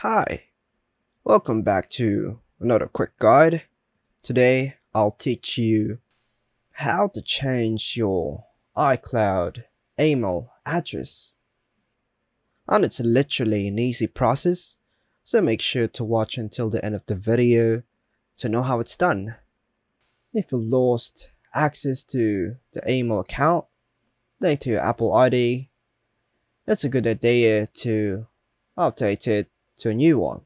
Hi, welcome back to another quick guide. Today I'll teach you how to change your iCloud email address. And it's literally an easy process, so make sure to watch until the end of the video to know how it's done. If you lost access to the email account, linked to your Apple ID, it's a good idea to update it to a new one.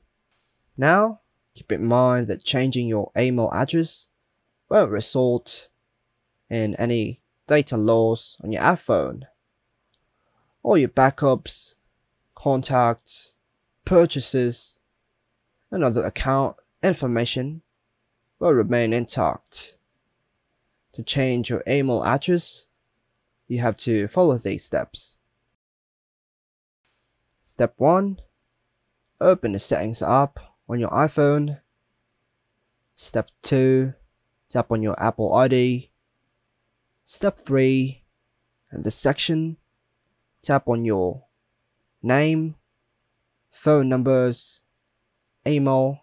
Now, keep in mind that changing your email address won't result in any data loss on your iPhone. All your backups, contacts, purchases, and other account information will remain intact. To change your email address, you have to follow these steps. Step 1 Open the settings app on your iPhone. Step 2. Tap on your Apple ID. Step 3. In the section, tap on your name, phone numbers, email.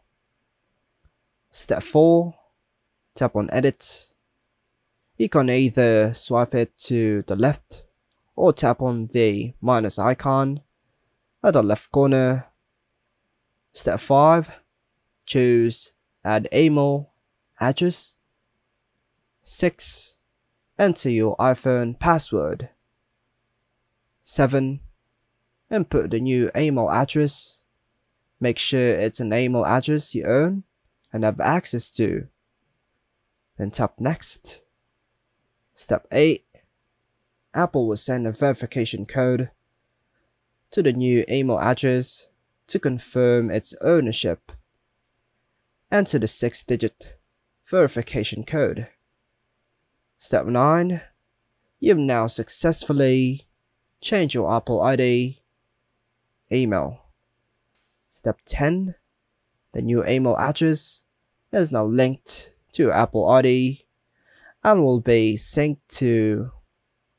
Step 4. Tap on edit. You can either swipe it to the left or tap on the minus icon at the left corner Step 5. Choose Add email address. 6. Enter your iPhone password. 7. Input the new email address. Make sure it's an email address you own and have access to. Then tap Next. Step 8. Apple will send a verification code to the new email address to confirm its ownership. Enter the 6-digit verification code. Step 9. You've now successfully changed your Apple ID email. Step 10. The new email address is now linked to your Apple ID and will be synced to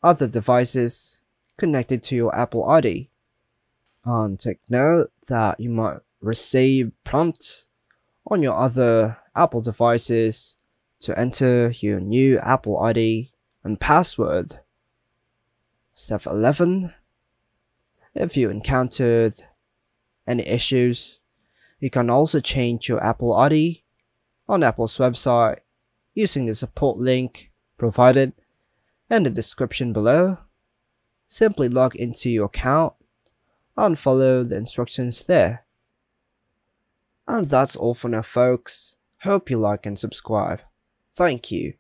other devices connected to your Apple ID. And take note that you might receive prompts on your other Apple devices to enter your new Apple ID and password. Step 11. If you encountered any issues, you can also change your Apple ID on Apple's website using the support link provided in the description below. Simply log into your account and follow the instructions there. And that's all for now folks. Hope you like and subscribe. Thank you.